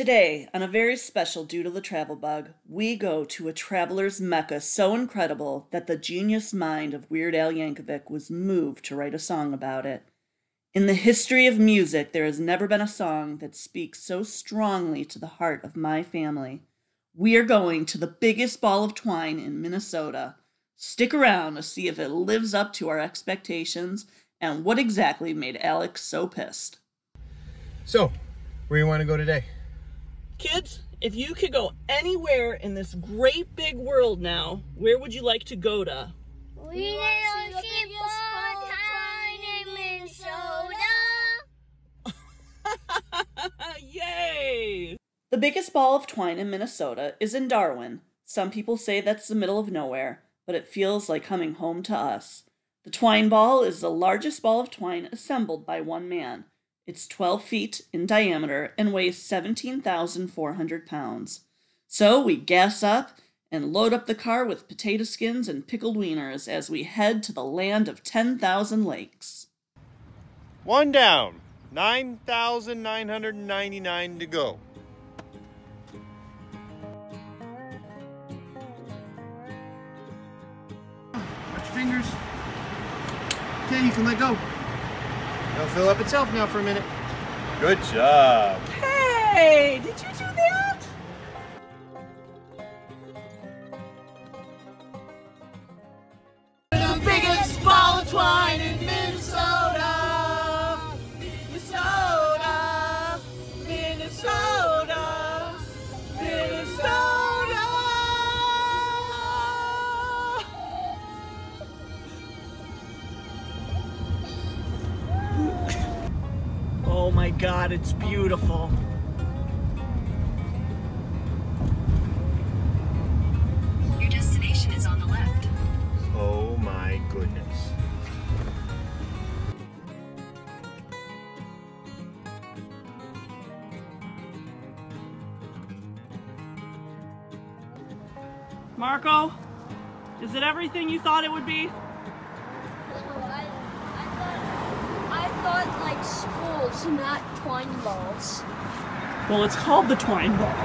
Today, on a very special Doodle the Travel Bug, we go to a traveler's mecca so incredible that the genius mind of Weird Al Yankovic was moved to write a song about it. In the history of music, there has never been a song that speaks so strongly to the heart of my family. We are going to the biggest ball of twine in Minnesota. Stick around to see if it lives up to our expectations and what exactly made Alex so pissed. So, where you want to go today? Kids, if you could go anywhere in this great big world now, where would you like to go to? We want to see ball twine in Minnesota. Yay! The biggest ball of twine in Minnesota is in Darwin. Some people say that's the middle of nowhere, but it feels like coming home to us. The twine ball is the largest ball of twine assembled by one man. It's 12 feet in diameter and weighs 17,400 pounds. So we gas up and load up the car with potato skins and pickled wieners as we head to the land of 10,000 lakes. One down, 9,999 to go. Watch your fingers. Okay, you can let go. It'll fill up itself now for a minute. Good job. Hey, did you do Oh my god, it's beautiful. Your destination is on the left. Oh my goodness. Marco, is it everything you thought it would be? I, I thought, I thought like spools, not twine balls. Well, it's called the twine ball.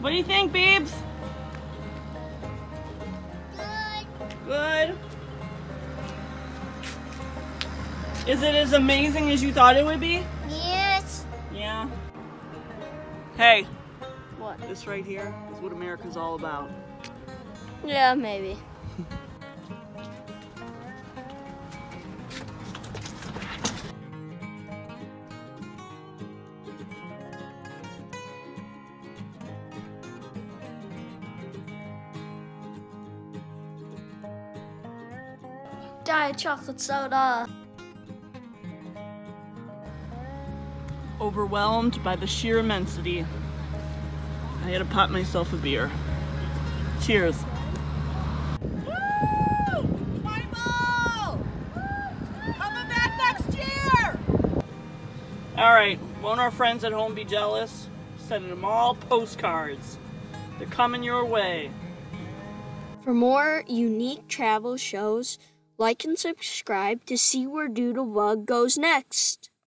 what do you think, Beebs? Good. Is it as amazing as you thought it would be? Yes. Yeah. Hey, What? this right here is what America's all about. Yeah, maybe. Diet chocolate soda. Overwhelmed by the sheer immensity, I to pop myself a beer. Cheers. All right, won't our friends at home be jealous? Sending them all postcards. They're coming your way. For more unique travel shows, like and subscribe to see where Doodlebug goes next.